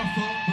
Rafa.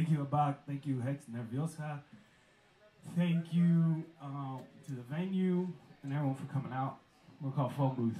Thank you, Abak. Thank you, Hex Nerviosa. Thank you um, to the venue and everyone for coming out. We're called Phonebooth.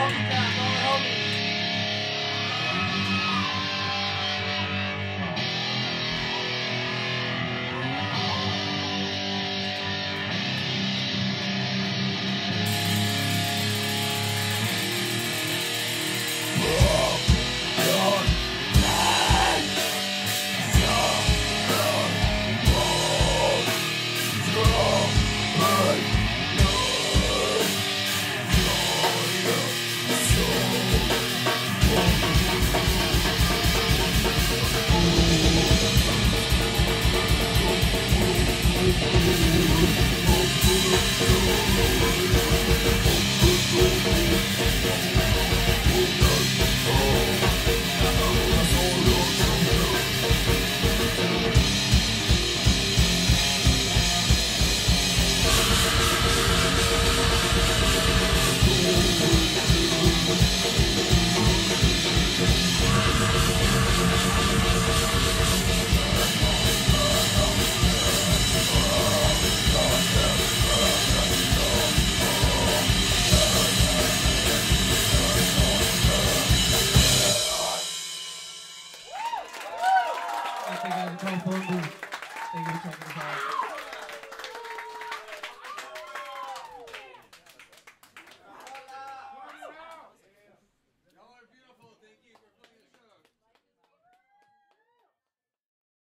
homies down, all the homies.